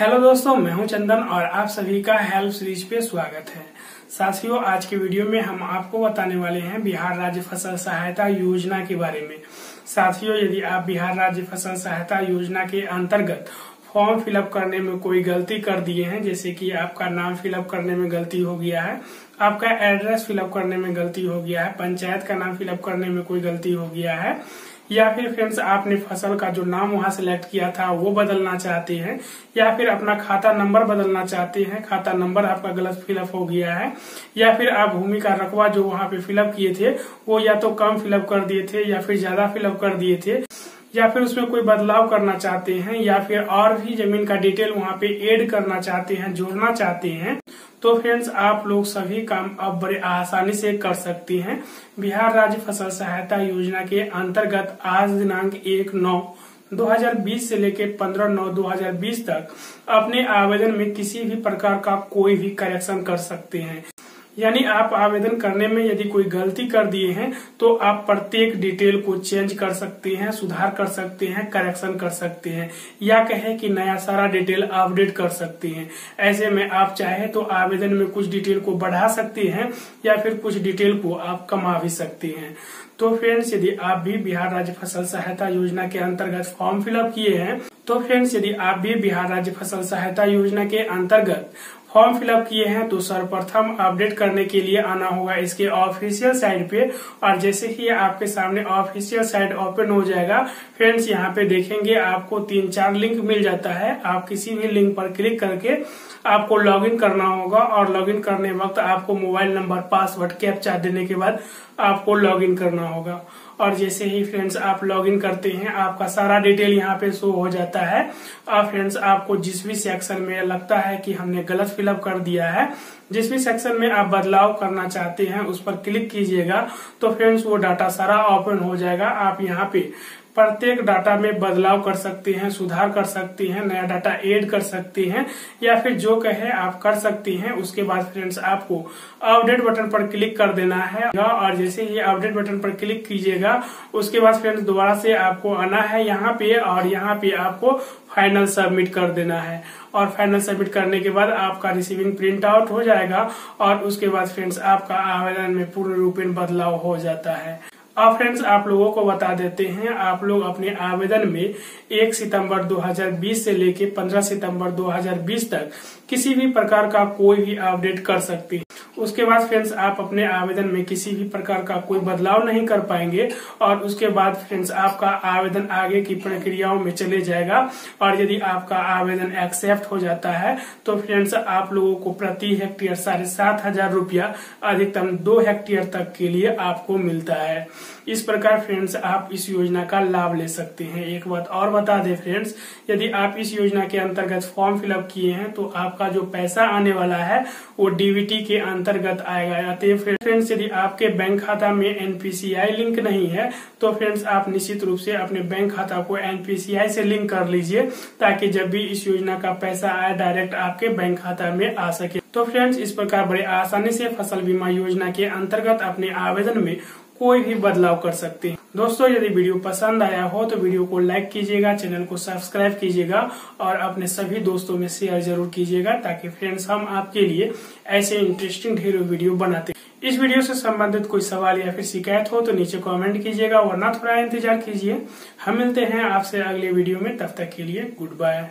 Hello दोस्तों, मैं हूँ चंदन और आप सभी का हेल्प सीरीज़ पे स्वागत है। साथियों, आज के वीडियो में हम आपको बताने वाले हैं बिहार राज्य फ़सल सहायता योजना के बारे में। साथियों, यदि आप बिहार राज्य फ़सल सहायता योजना के अंतर्गत फॉर्म फिलअप करने में कोई गलती कर दिए हैं, जैसे कि आपका नाम फिलअप करने में गलती हो गया है, आपका एड्रेस फिलअप करने में गलती हो गया है, पंचायत का नाम फिलअप करने में कोई गलती हो गया है या फिर फ्रेंड्स आपने फ़सल का जो नाम वहाँ सेलेक्ट किया था, वो बदलना चाहते हैं, या फिर अपना खाता नंबर बदलना चाहते हैं, खाता नंबर आपका गलत फिलअप हो गया है, या फिर आप भूमि का रकबा जो वहाँ पे फिलअप किए थे, वो या तो कम फिलअप कर दिए थे, या फिर ज़्यादा फिलअप कर दिए थे। या फिर उसमें कोई बदलाव करना चाहते हैं, या फिर और भी ज़मीन का डिटेल वहाँ पे ऐड करना चाहते हैं, जोड़ना चाहते हैं तो फ्रेंड्स आप लोग सभी काम अब बड़े आसानी से कर सकते हैं। बिहार राज्य फ़सल सहायता योजना के अंतर्गत आज दिनांक एक नौ 2020 से लेकर 15 नौ 2020 तक अपने आवेदन में किसी भी प्रकार का कोई भी करेक्शन कर सकते हैं। यानी आप आवेदन करने में यदि कोई गलती कर दिए हैं तो आप प्रत्येक डिटेल को चेंज कर सकते हैं, सुधार कर सकते हैं, करेक्शन कर सकते हैं, या कहे कि नया सारा डिटेल अपडेट कर सकते हैं। ऐसे में आप चाहे तो आवेदन में कुछ डिटेल को बढ़ा सकते हैं, या फिर कुछ डिटेल को आप कमा भी सकते हैं। तो फ्रेंड्स, यदि आप भी बिहार राज्य फ़सल सहायता योजना के अंतर्गत फॉर्म फिलअप किए हैं तो फ्रेंड्स, यदि आप भी बिहार राज्य फ़सल सहायता योजना के अंतर्गत फॉर्म फिलअप किए हैं तो सर्वप्रथम अपडेट करने के लिए आना होगा इसके ऑफिशियल साइट पे। और जैसे ही आपके सामने ऑफिशियल साइट ओपन हो जाएगा, फ्रेंड्स, यहाँ पे देखेंगे आपको तीन चार लिंक मिल जाता है। आप किसी भी लिंक पर क्लिक करके आपको लॉगिन करना होगा और लॉगिन करने वक्त आपको मोबाइल नंबर, पासवर्ड, कैप्चा देने के बाद आपको लॉगिन करना होगा। और जैसे ही फ्रेंड्स आप लॉगिन करते हैं, आपका सारा डिटेल यहाँ पे शो हो जाता है। और फ्रेंड्स, आपको जिस भी सेक्शन में लगता है कि हमने गलत फिलअप कर दिया है। जिस भी सेक्शन में आप बदलाव करना चाहते हैं, उस पर क्लिक कीजिएगा तो फ्रेंड्स वो डाटा सारा ओपन हो जाएगा। आप यहाँ पे प्रत्येक डाटा में बदलाव कर सकते हैं, सुधार कर सकती हैं, नया डाटा ऐड कर सकते हैं, या फिर जो कहे आप कर सकती हैं, उसके बाद फ्रेंड्स आपको अपडेट बटन पर क्लिक कर देना है। और जैसे ही अपडेट बटन पर क्लिक कीजिएगा, उसके बाद फ्रेंड्स दोबारा से आपको आना है यहाँ पे और यहाँ पे आपको फाइनल सबमिट कर देना है। और फाइनल सबमिट करने के बाद आपका रिसीविंग प्रिंट आउट हो जाएगा और उसके बाद फ्रेंड्स आपका आवेदन में पूर्ण रूपेण बदलाव हो जाता है। अब फ्रेंड्स आप लोगों को बता देते हैं, आप लोग अपने आवेदन में 1 सितंबर 2020 से लेकर 15 सितंबर 2020 तक किसी भी प्रकार का कोई भी अपडेट कर सकते हैं। उसके बाद फ्रेंड्स आप अपने आवेदन में किसी भी प्रकार का कोई बदलाव नहीं कर पाएँगे और उसके बाद फ्रेंड्स आपका आवेदन आगे की प्रक्रियाओं में चले जाएगा और यदि आपका आवेदन एक्सेप्ट हो जाता है तो फ्रेंड्स आप लोगों को प्रति हेक्टेयर साढ़े सात हज़ार रूपया अधिकतम दो हेक्टेयर तक के लिए आपको मिलता है। इस प्रकार फ्रेंड्स आप इस योजना का लाभ ले सकते हैं। एक बात और बता दें फ्रेंड्स यदि आप इस योजना के अंतर्गत फॉर्म फिलअप किए हैं तो आपका जो पैसा आने वाला है, वो डीबीटी के अंतर्गत आएगा। फ्रेंड्स यदि आपके बैंक खाता में एनपीसीआई लिंक नहीं है तो फ्रेंड्स आप निश्चित रूप से अपने बैंक खाता को एनपीसीआई से लिंक कर लीजिए, ताकि जब भी इस योजना का पैसा आए डायरेक्ट आपके बैंक खाता में आ सके। तो फ्रेंड्स इस प्रकार बड़े आसानी से फ़सल बीमा योजना के अंतर्गत अपने आवेदन में कोई भी बदलाव कर सकते हैं। दोस्तों, यदि वीडियो पसंद आया हो तो वीडियो को लाइक कीजिएगा, चैनल को सब्सक्राइब कीजिएगा और अपने सभी दोस्तों में शेयर ज़रूर कीजिएगा ताकि फ्रेंड्स हम आपके लिए ऐसे इंटरेस्टिंग ढेरों वीडियो बनाते इस वीडियो से संबंधित कोई सवाल या फिर शिकायत हो तो नीचे कमेंट कीजिएगा वरना थोड़ा इंतज़ार कीजिए। हम मिलते हैं आपसे अगले वीडियो में, तब तक के लिए गुड बाय